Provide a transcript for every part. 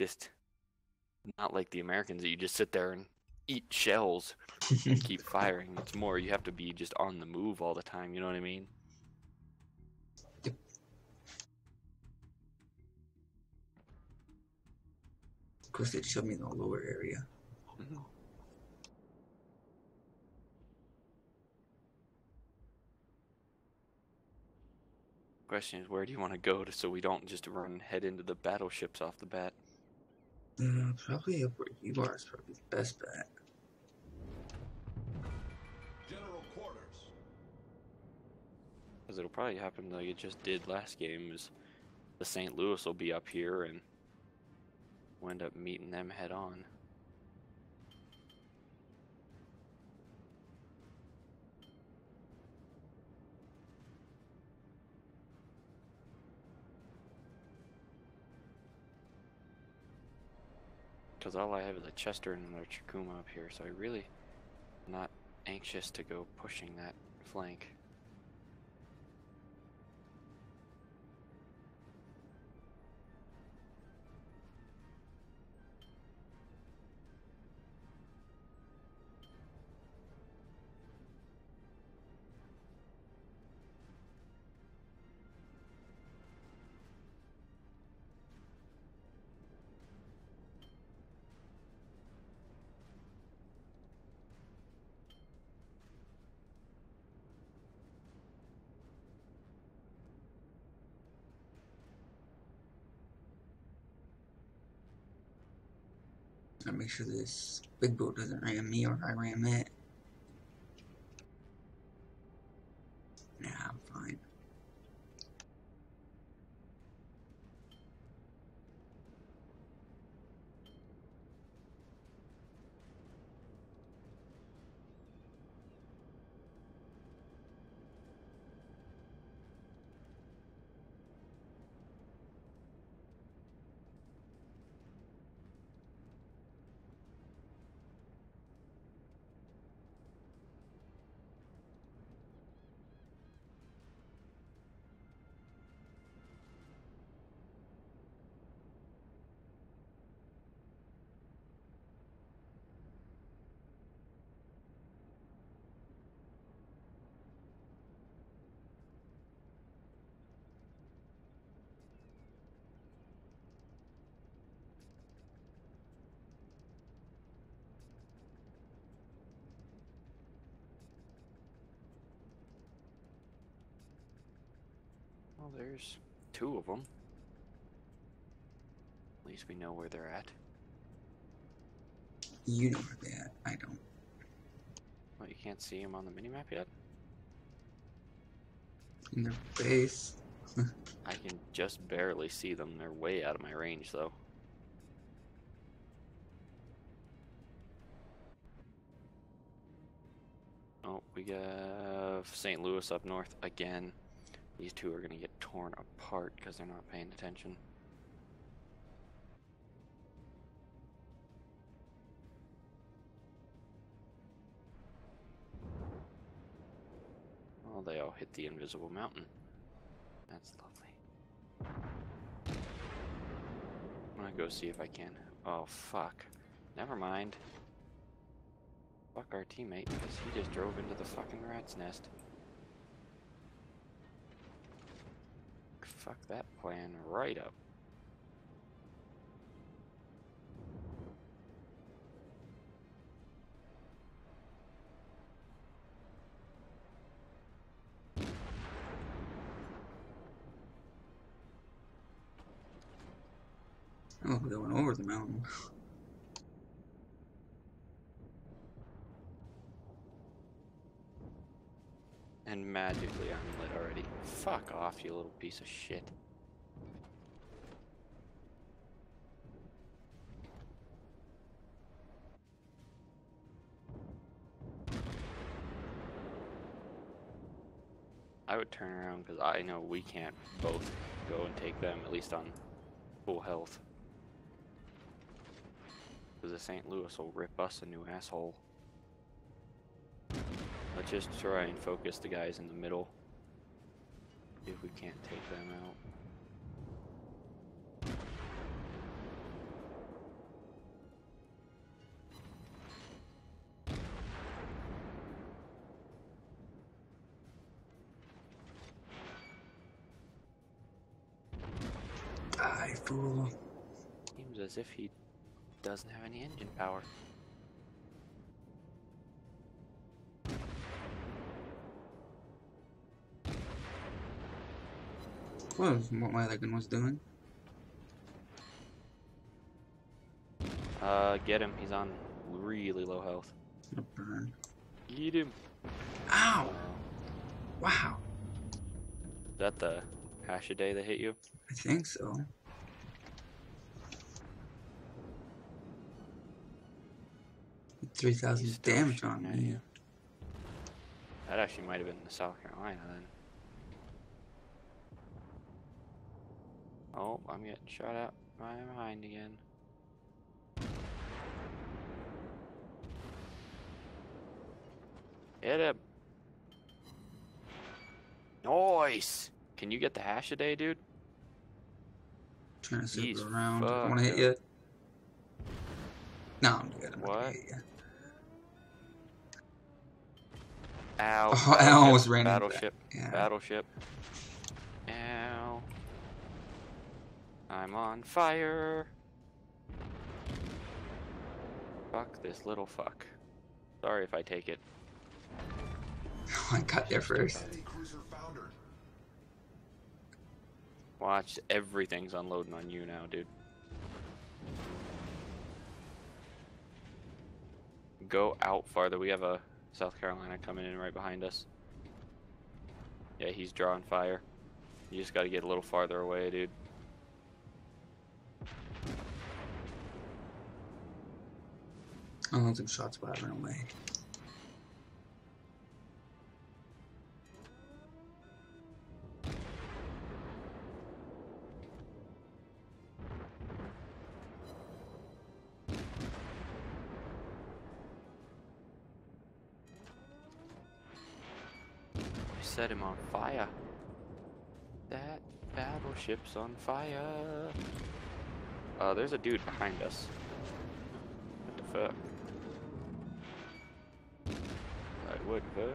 it's just not like the Americans that you just sit there and eat shells and keep firing. It's more you have to be just on the move all the time. You know what I mean? Of course, they showed me the lower area. Mhm. Question is, where do you want to go to so we don't just run head into the battleships off the bat? Uh, probably up where you are is probably the best bet. General quarters. Because it'll probably happen like it just did last game. Is the St. Louis will be up here and we'll end up meeting them head on. Because all I have is a Chester and another Chikuma up here, so I really not anxious to go pushing that flank. I make sure this big boat doesn't ram me or I ram it. Well, there's two of them. At least we know where they're at. You know where they're at. I don't. Well, you can't see them on the minimap yet. In their base. I can just barely see them. They're way out of my range, though. Oh, we got St. Louis up north again. These two are going to get torn apart because they're not paying attention. Well, they all hit the invisible mountain. That's lovely. I'm gonna go see if I can. Oh, fuck. Never mind. Fuck our teammate because he just drove into the fucking rat's nest. Fuck that plan right up. Oh, they went over the mountain. And magically I'm lit. Fuck off, you little piece of shit. I would turn around because I know we can't both go and take them, at least on full health. Because the St. Louis will rip us a new asshole. Let's just try and focus the guys in the middle if we can't take them out. Die, fool. Seems as if he doesn't have any engine power. Was what my other gun was doing? Uh, get him. He's on really low health. A burn. Eat him. Ow! Wow. Wow. Is that the Hashidate that hit you? I think so. Three thousand He's damage on at me. That actually might have been the South Carolina then. Oh, I'm getting shot out by behind again. Hit him. Nice. Can you get the Hashidate, dude? Trying to He's circle around. Want to hit you. No, I'm good. I'm What? hit you. Ow. Oh, I battleship, almost ran. Battleship. Yeah. Battleship. Ow. I'm on fire. Fuck this little fuck. Sorry if I take it. I got there first. Enemy cruiser foundered. Watch, everything's unloading on you now, dude. Go out farther. We have a South Carolina coming in right behind us. Yeah, he's drawing fire. You just gotta get a little farther away, dude. Oh, some shots but I ran away. Set him on fire. That battleship's on fire. Uh, there's a dude behind us. What the fuck? Like, what the?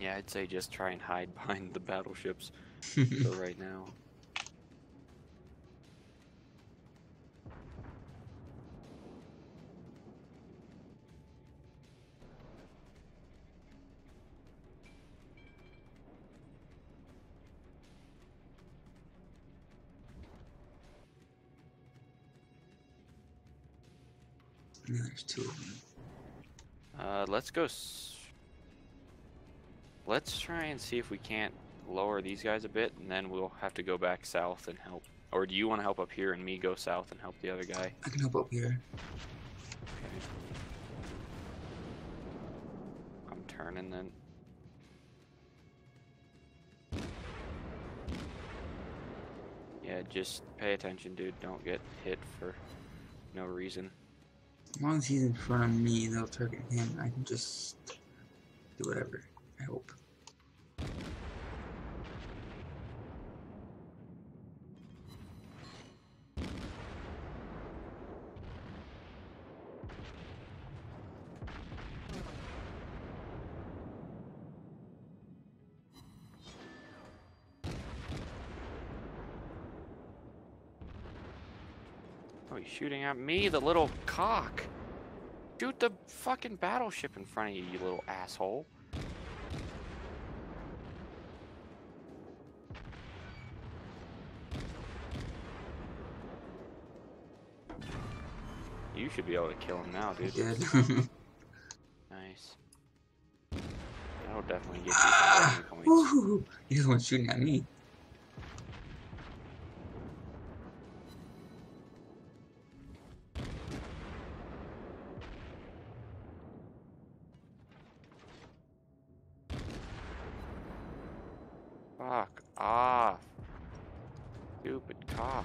Yeah, I'd say just try and hide behind the battleships for right now. There's two of them. Uh, let's go. S- let's try and see if we can't lower these guys a bit, and then we'll have to go back south and help. Or do you want to help up here and me go south and help the other guy? I can help up here. Okay. I'm turning then. Yeah, just pay attention, dude. Don't get hit for no reason. As long as he's in front of me, they'll target him. I can just do whatever. I hope. He's shooting at me, the little cock. Shoot the fucking battleship in front of you, you little asshole. You should be able to kill him now, dude. did. Nice. That'll definitely get you some points. Woohoo! He's the one shooting at me. Fuck off. Stupid cock.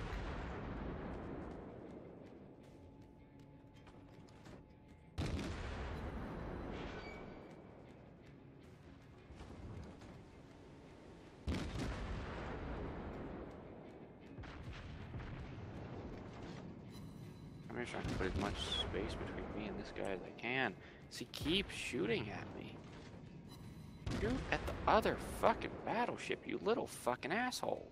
I'm just trying to put as much space between me and this guy as I can. So he keeps shooting at me. Shoot at the other fucking battleship, you little fucking asshole.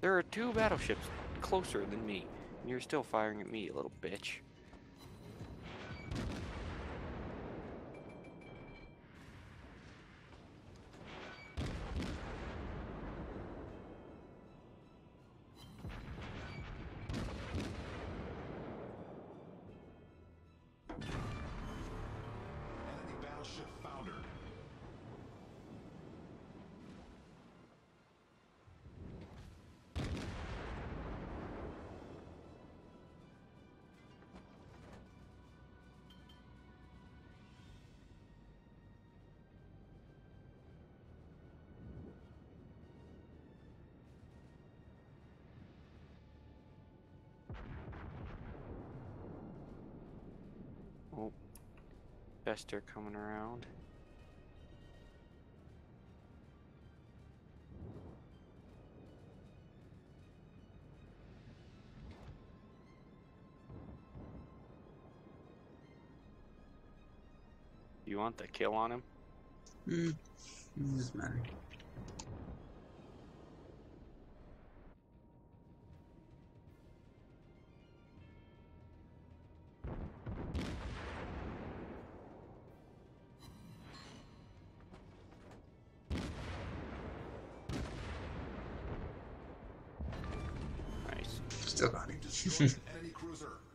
There are two battleships closer than me, and you're still firing at me, you little bitch. Oh, Bester coming around. You want the kill on him? It doesn't matter. still got him.